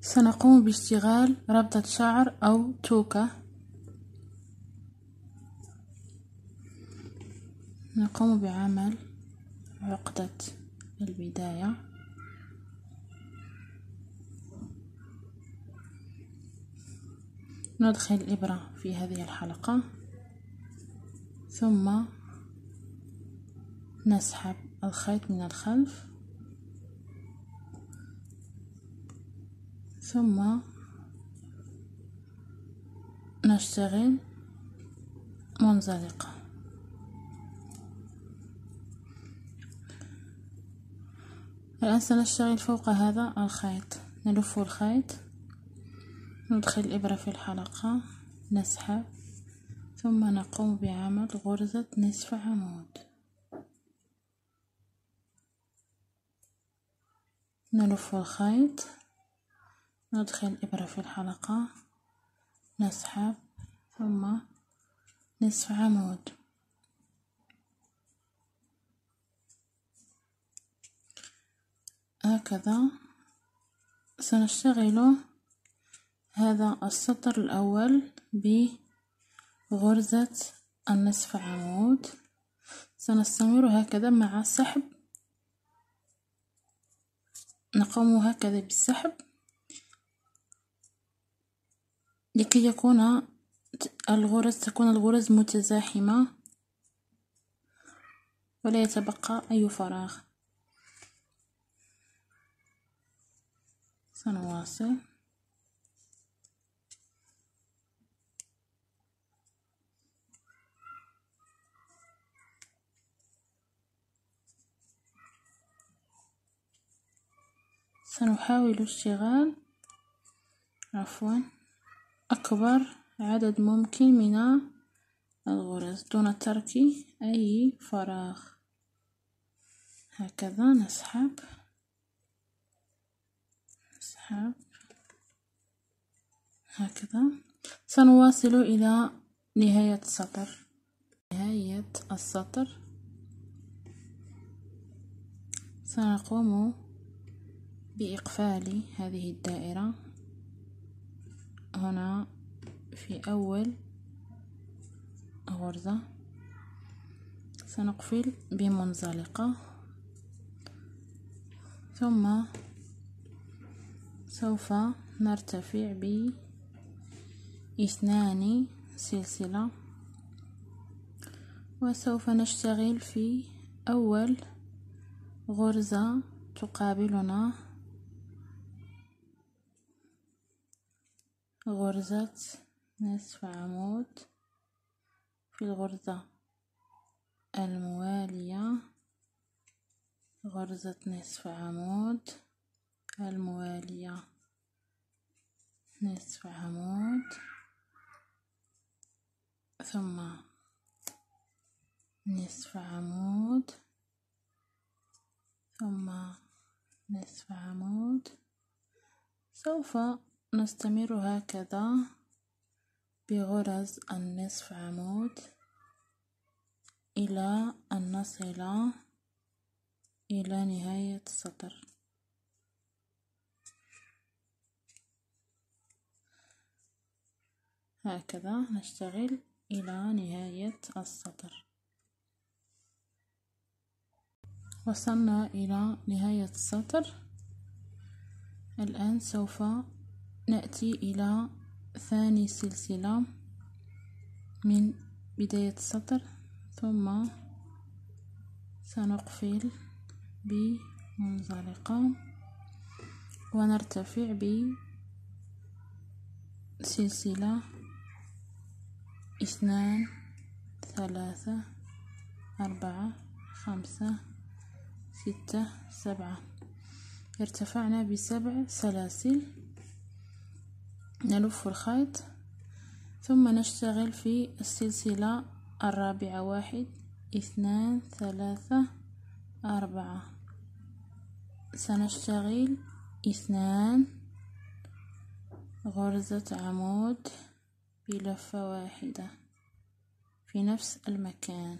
سنقوم باشتغال ربطة شعر أو توكة. نقوم بعمل عقدة البداية. ندخل الإبرة في هذه الحلقة. ثم نسحب الخيط من الخلف. ثم نشتغل منزلقة. الآن سنشتغل فوق هذا الخيط. نلف الخيط. ندخل الإبرة في الحلقة. نسحب. ثم نقوم بعمل غرزة نصف عمود. نلف الخيط. ندخل الإبرة في الحلقة نسحب ثم نصف عمود. هكذا سنشتغل هذا السطر الأول بغرزة النصف عمود. سنستمر هكذا مع سحب. نقوم هكذا بالسحب. لكي يكون الغرز تكون الغرز متزاحمة ولا يتبقى أي فراغ. سنواصل. سنحاول اشتغال عفوا. أكبر عدد ممكن من الغرز دون ترك أي فراغ. هكذا نسحب. نسحب. هكذا. سنواصل إلى نهاية السطر. نهاية السطر. سنقوم بإقفال هذه الدائرة. هنا في أول غرزة. سنقفل بمنزلقة. ثم سوف نرتفع باثنان سلسلة. وسوف نشتغل في أول غرزة تقابلنا. غرزة نصف عمود في الغرزة الموالية. غرزة نصف عمود الموالية. نصف عمود. ثم نصف عمود. ثم نصف عمود. سوف نستمر هكذا بغرز النصف عمود إلى أن نصل إلى نهاية السطر. هكذا نشتغل إلى نهاية السطر. وصلنا إلى نهاية السطر. الآن سوف نأتي إلى ثاني سلسلة من بداية السطر ثم سنقفل بمنزلقة ونرتفع بسلسلة اثنان ثلاثة أربعة خمسة ستة سبعة. ارتفعنا بسبع سلاسل. نلف الخيط ثم نشتغل في السلسلة الرابعة. واحد اثنان ثلاثة أربعة. سنشتغل اثنان. غرزة عمود بلفة واحدة في نفس المكان.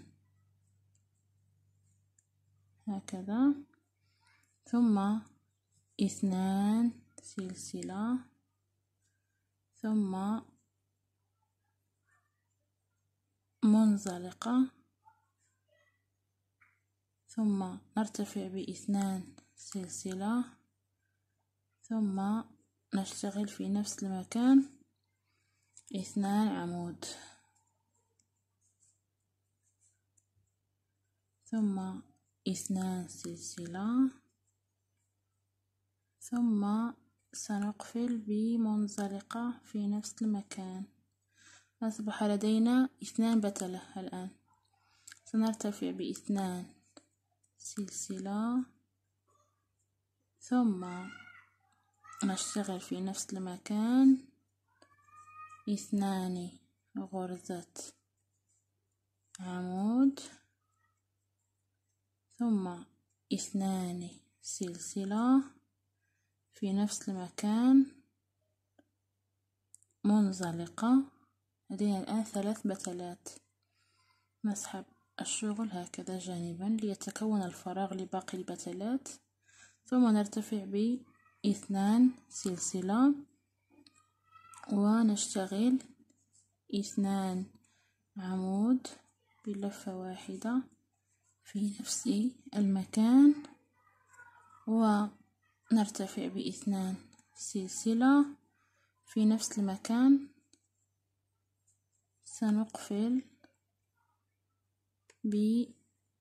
هكذا. ثم اثنان سلسلة. ثم منزلقة ثم نرتفع بإثنان سلسلة ثم نشتغل في نفس المكان إثنان عمود. ثم إثنان سلسلة ثم سنقفل بمنزلقة في نفس المكان. أصبح لدينا اثنان بتلة الآن. سنرتفع باثنان. سلسلة. ثم نشتغل في نفس المكان. اثنان غرزة عمود. ثم اثنان سلسلة. في نفس المكان. منزلقة. لدينا الآن ثلاث بتلات. نسحب الشغل هكذا جانبا ليتكون الفراغ لباقي البتلات. ثم نرتفع باثنان سلسلة. ونشتغل اثنان عمود بلفة واحدة في نفس المكان. ونرتفع بإثنان سلسلة في نفس المكان. سنقفل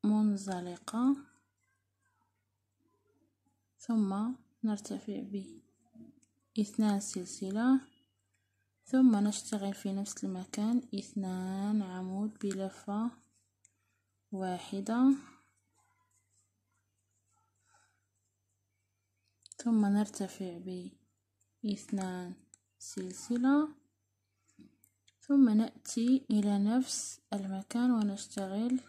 بمنزلقة. ثم نرتفع بإثنان سلسلة. ثم نشتغل في نفس المكان. إثنان عمود بلفة واحدة. ثم نرتفع باثنان سلسلة. ثم نأتي إلى نفس المكان ونشتغل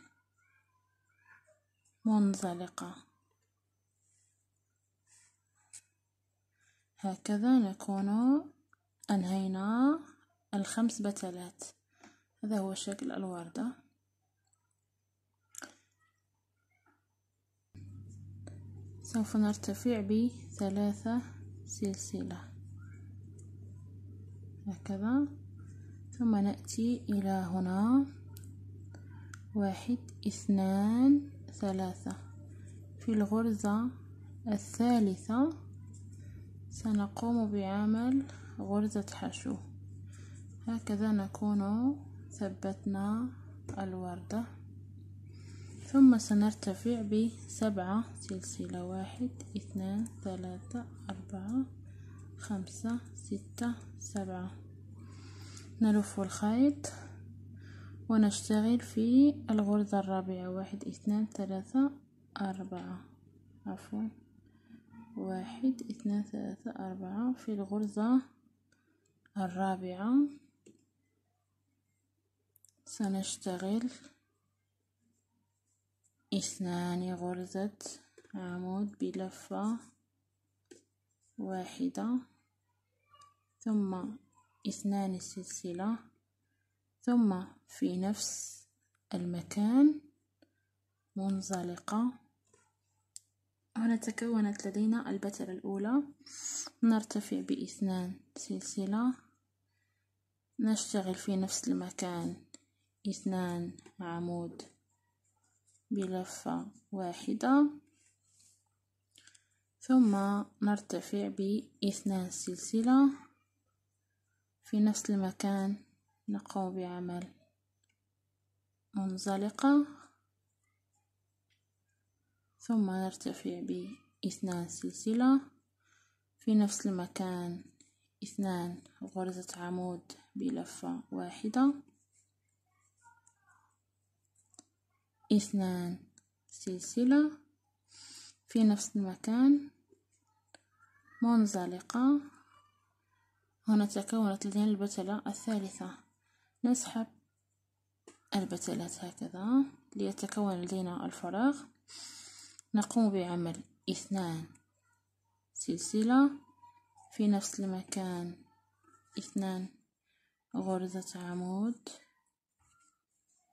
منزلقة. هكذا نكون أنهينا الخمس بتلات. هذا هو شكل الوردة. سوف نرتفع بثلاثة سلسلة. هكذا. ثم نأتي إلى هنا. واحد اثنان ثلاثة. في الغرزة الثالثة سنقوم بعمل غرزة حشو هكذا نكون ثبتنا الوردة. ثم سنرتفع بسبعة سلسلة واحد اثنان ثلاثة أربعة خمسة ستة سبعة. نلف الخيط ونشتغل في الغرزة الرابعة واحد اثنان ثلاثة أربعة. عفوا. واحد اثنان ثلاثة أربعة في الغرزة الرابعة. سنشتغل اثنان غرزة عمود بلفة واحدة ثم اثنان سلسلة ثم في نفس المكان منزلقة. هنا تكونت لدينا البتلة الأولى. نرتفع باثنان سلسلة. نشتغل في نفس المكان. اثنان عمود بلفة واحدة. ثم نرتفع بإثنان سلسلة في نفس المكان. نقوم بعمل منزلقة. ثم نرتفع بإثنان سلسلة في نفس المكان. إثنان غرزة عمود بلفة واحدة. اثنان سلسلة في نفس المكان. منزلقة. هنا تكونت لدينا البتلة الثالثة. نسحب البتلات هكذا ليتكون لدينا الفراغ. نقوم بعمل اثنان سلسلة في نفس المكان. اثنان غرزة عمود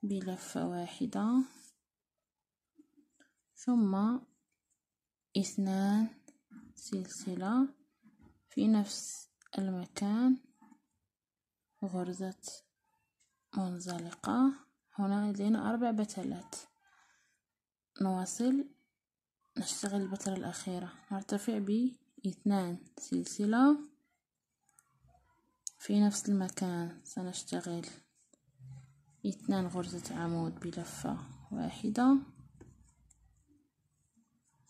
بلفة واحدة. ثم اثنان سلسلة في نفس المكان. غرزة منزلقة. هنا لدينا أربع بتلات. نواصل. نشتغل البتلة الأخيرة. نرتفع باثنان سلسلة في نفس المكان. سنشتغل اثنان غرزة عمود بلفة واحدة.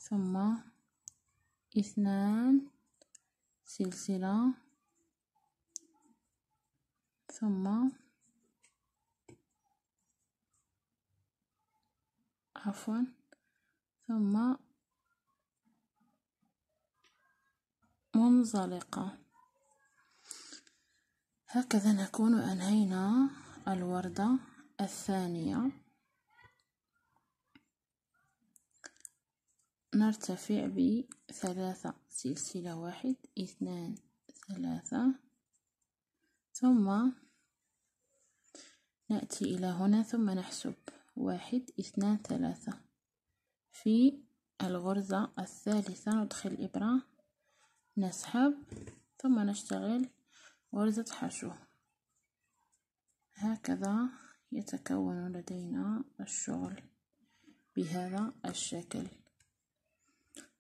ثم اثنان سلسلة. ثم عفوا. ثم منزلقة. هكذا نكون أنهينا الوردة الثانية. نرتفع بثلاثة سلسلة واحد اثنان ثلاثة ثم نأتي إلى هنا ثم نحسب واحد اثنان ثلاثة. في الغرزة الثالثة ندخل الإبرة نسحب ثم نشتغل غرزة حشو. هكذا يتكون لدينا الشغل بهذا الشكل.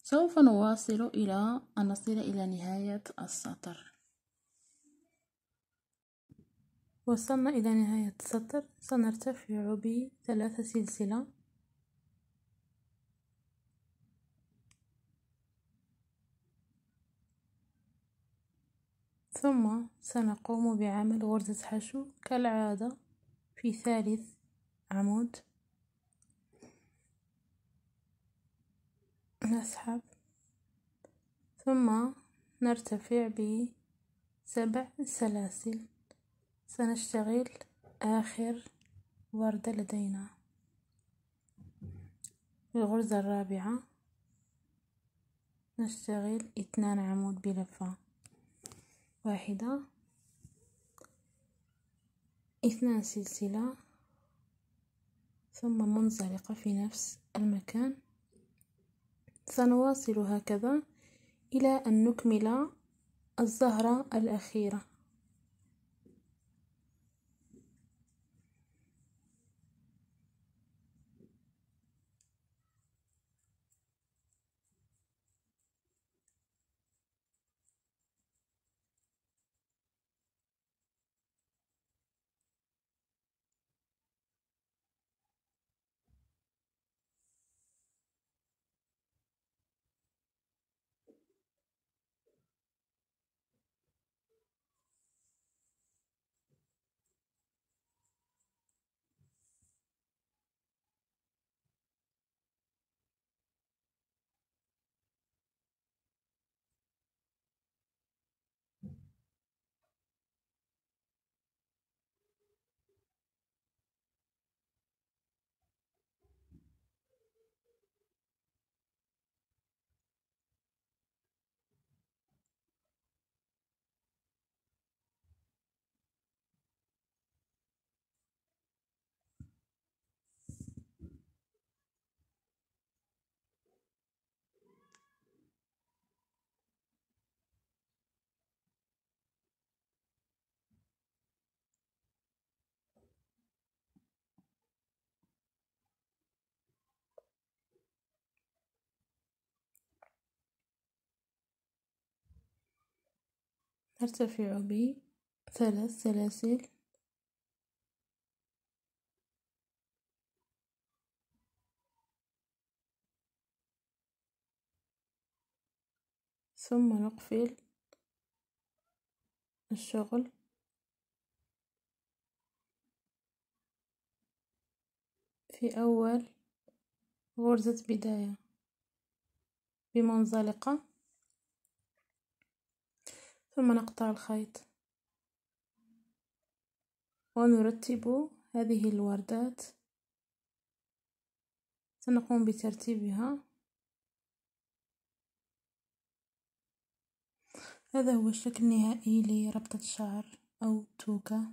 سوف نواصل إلى أن نصل إلى نهاية السطر. وصلنا إلى نهاية السطر. سنرتفع بثلاث سلسلة. ثم سنقوم بعمل غرزة حشو. كالعادة في ثالث عمود. نسحب. ثم نرتفع بسبع سلاسل. سنشتغل آخر وردة لدينا. في الغرزة الرابعة نشتغل اثنان عمود بلفة واحدة. اثنان سلسلة. ثم منزلقة في نفس المكان. سنواصل هكذا إلى أن نكمل الزهرة الأخيرة. نرتفع بثلاث سلاسل. ثم نقفل الشغل. في أول غرزة بداية. بمنزلقة. ثم نقطع الخيط. ونرتب هذه الوردات. سنقوم بترتيبها. هذا هو الشكل النهائي لربطة الشعر أو توكة.